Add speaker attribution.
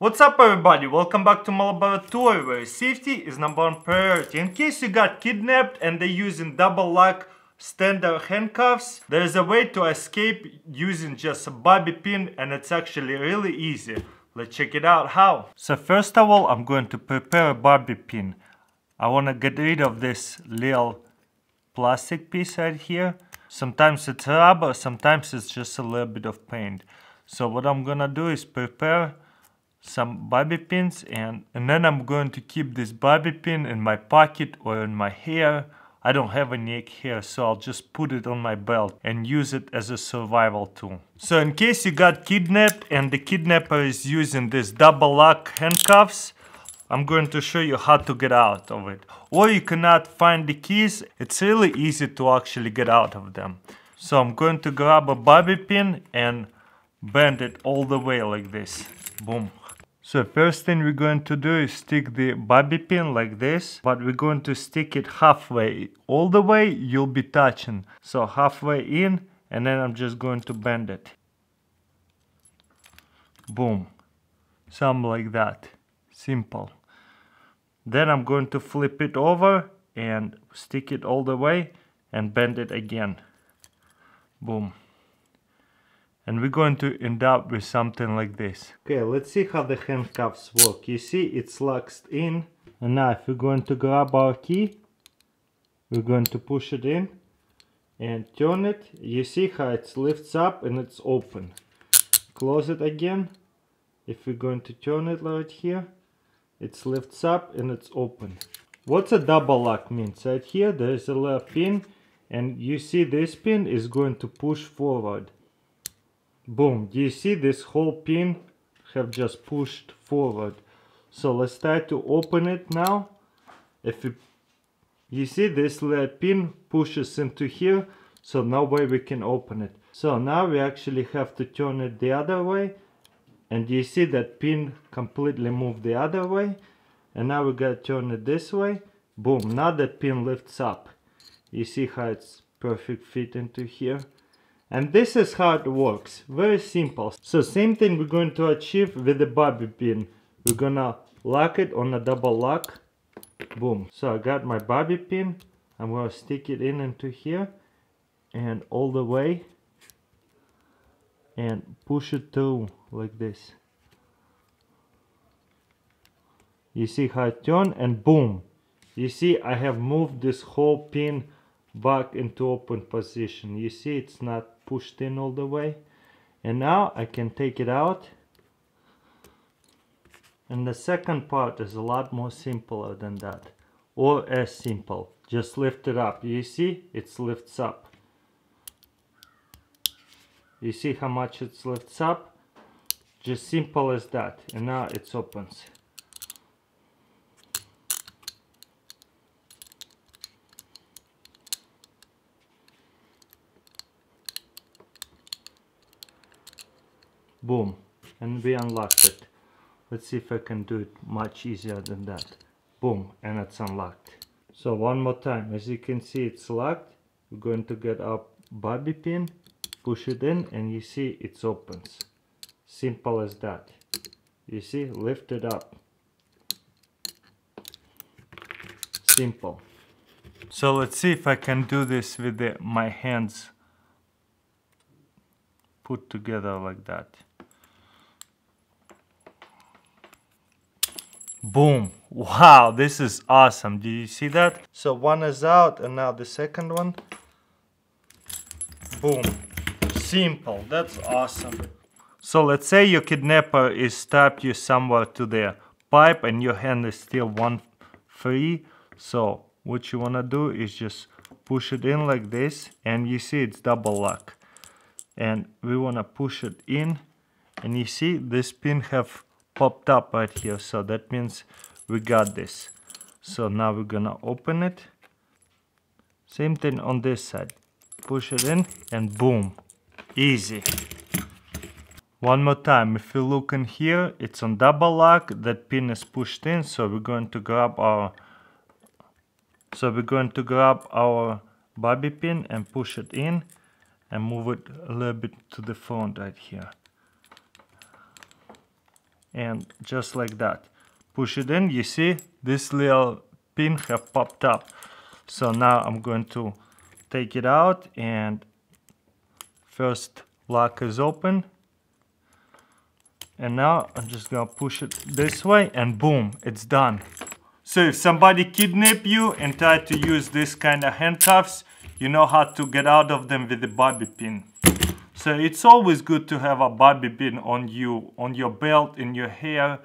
Speaker 1: What's up everybody, welcome back to my laboratory where safety is number one priority. In case you got kidnapped and they're using double lock standard handcuffs, there is a way to escape using just a bobby pin and it's actually really easy. Let's check it out how. So first of all I'm going to prepare a bobby pin. I want to get rid of this little plastic piece right here. Sometimes it's rubber, sometimes it's just a little bit of paint. So what I'm gonna do is prepare some bobby pins and, and then I'm going to keep this bobby pin in my pocket or in my hair. I don't have any hair so I'll just put it on my belt and use it as a survival tool. So in case you got kidnapped and the kidnapper is using this double lock handcuffs, I'm going to show you how to get out of it. Or you cannot find the keys, it's really easy to actually get out of them. So I'm going to grab a bobby pin and bend it all the way like this. Boom. So first thing we're going to do is stick the bobby pin like this, but we're going to stick it halfway. All the way you'll be touching. So halfway in and then I'm just going to bend it. Boom. Something like that. Simple. Then I'm going to flip it over and stick it all the way and bend it again. Boom. And we're going to end up with something like this. Okay, let's see how the handcuffs work. You see it's locked in. And now if we're going to grab our key, we're going to push it in and turn it. You see how it lifts up and it's open. Close it again. If we're going to turn it right here, it lifts up and it's open. What's a double lock means? Right here there's a pin and you see this pin is going to push forward. Boom, do you see this whole pin have just pushed forward. So let's try to open it now. If you, you see this little pin pushes into here, so no way we can open it. So now we actually have to turn it the other way and you see that pin completely moved the other way and now we gotta turn it this way boom now that pin lifts up you see how it's perfect fit into here and this is how it works. Very simple. So same thing we're going to achieve with the bobby pin. We're gonna lock it on a double lock. Boom. So I got my bobby pin. I'm gonna stick it in into here and all the way and push it through like this. You see how it turn? And boom. You see I have moved this whole pin back into open position. You see it's not pushed in all the way. And now I can take it out. And the second part is a lot more simpler than that or as simple. Just lift it up. You see it lifts up. You see how much it lifts up? Just simple as that. And now it opens boom. And we unlocked it. Let's see if I can do it much easier than that. Boom. And it's unlocked. So one more time. As you can see it's locked. We're going to get our bobby pin push it in and you see it opens. Simple as that. You see? Lift it up. Simple. So let's see if I can do this with the, my hands put together like that. Boom. Wow this is awesome. Do you see that? So one is out and now the second one. Boom. Simple, that's awesome. So let's say your kidnapper is strapped you somewhere to the pipe and your hand is still one free. So what you wanna do is just push it in like this and you see it's double lock. And we wanna push it in and you see this pin have popped up right here. So that means we got this. So now we're gonna open it. Same thing on this side. Push it in and boom, Easy. One more time, if you look in here, it's on double lock, that pin is pushed in, so we're going to grab our so we're going to grab our bobby pin and push it in and move it a little bit to the front right here. and just like that. Push it in. You see this little pin have popped up. So now I'm going to take it out and first lock is open. And now I'm just gonna push it this way and boom it's done. So if somebody kidnap you and try to use this kind of handcuffs you know how to get out of them with the bobby pin. So it's always good to have a bobby pin on you on your belt in your hair